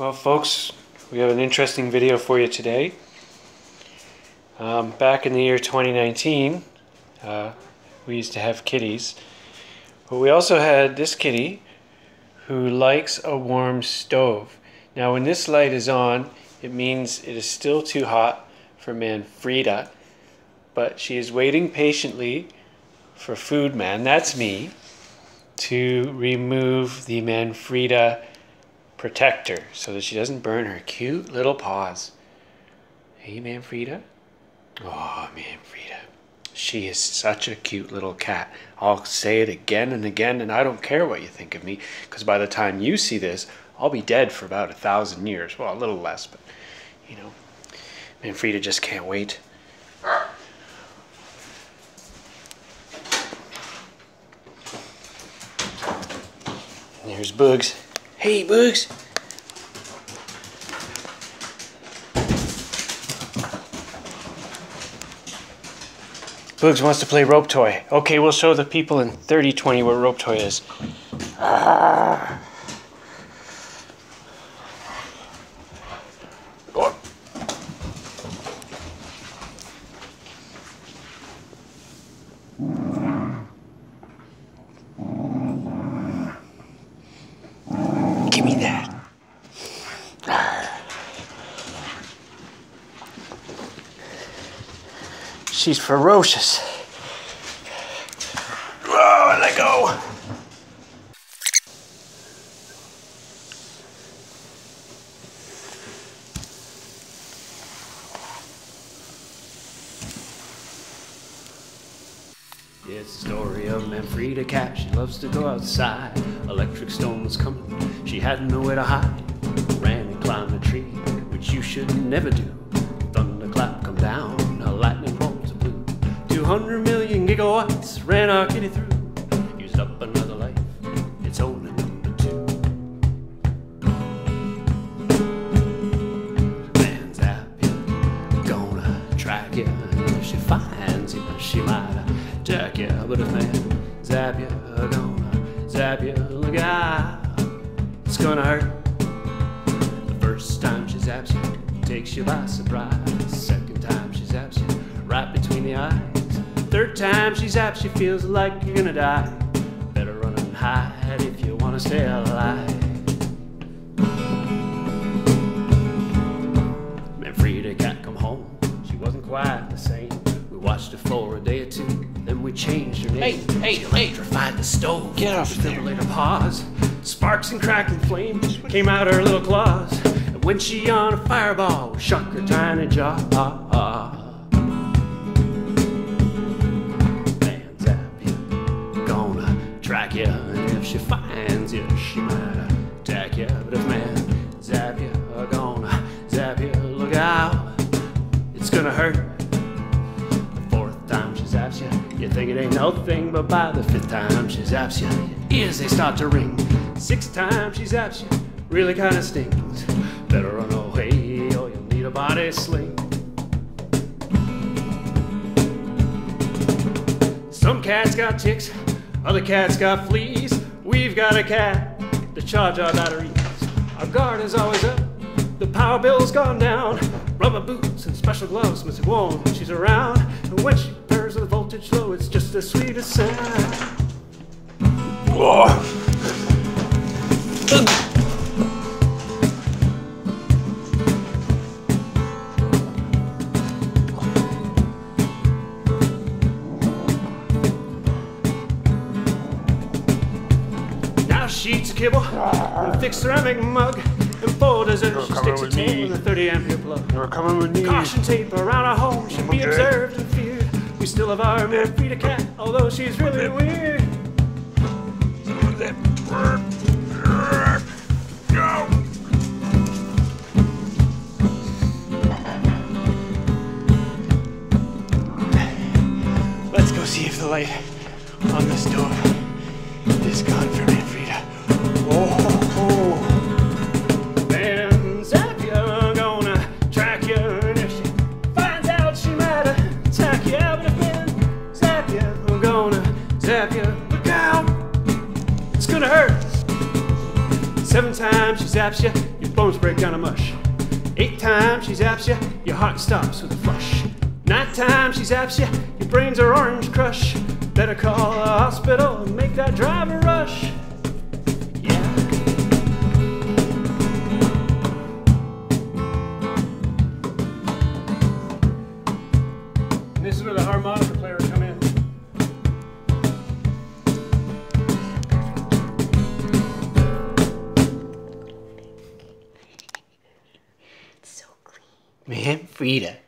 Well, folks, we have an interesting video for you today. Um, back in the year 2019, uh, we used to have kitties, but we also had this kitty who likes a warm stove. Now, when this light is on, it means it is still too hot for Manfreda, but she is waiting patiently for Food Man, that's me, to remove the Manfreda protector so that she doesn't burn her cute little paws. Hey, Manfreda. Oh, Manfreda. She is such a cute little cat. I'll say it again and again, and I don't care what you think of me, because by the time you see this, I'll be dead for about a thousand years. Well, a little less, but, you know, Manfreda just can't wait. There's Bugs. Hey, Bugs. Bugs wants to play rope toy. Okay, we'll show the people in 3020 what rope toy is. Ah. She's ferocious. Oh, let go. It's the story of Manfreda Cat. She loves to go outside. Electric storm was coming. She had nowhere to hide. Ran and climbed a tree, which you should never do. Thunderclap come down. 200 million gigawatts ran our kitty through. Used up another life. It's only number two. Manzapya. Gonna track you. If she finds you, she might attack you. But if Manzapya, gonna zap you. Look out. It's gonna hurt. The first time she zaps you, takes you by surprise. Second time she zaps you, right between the eyes. Third time she zaps she feels like you're gonna die. Better run and hide if you wanna stay alive. Manfreda cat come home, she wasn't quite the same. We watched her for a day or two, then we changed her name. Hey, hey, she hey. electrified the stove. Get off laid her. Sparks and crackling flames came out her little claws. And when she on a fireball, shook her tiny jaw. Track you. And if she finds you, she might attack you. But if Manzapya, gonna zap you, look out, it's gonna hurt. The fourth time she zaps you, you think it ain't no thing, but by the fifth time she zaps you, your ears they start to ring. Sixth time she zaps you, really kinda stings. Better run away or you'll need a body sling. Some cats got ticks, other cats got fleas. We've got a cat to charge our batteries. Our guard is always up, the power bill's gone down. Rubber boots and special gloves must be worn when she's around. And when she purrs with voltage low, it's just the sweetest sound. Now she eats a kibble, and a thick ceramic mug, and four desserts. She sticks a with tail me. with a 30 ampere plug. You're coming with me. Caution tape around our home should be observed and feared. We still have our Manfreda cat, although she's really weird. Let's go see if the light on the stove Seven times she zaps you, your bones break down to mush. Eight times she zaps you, your heart stops with a flush. Nine times she zaps you, your brains are orange crush. Better call a hospital and make that driver rush. Frida.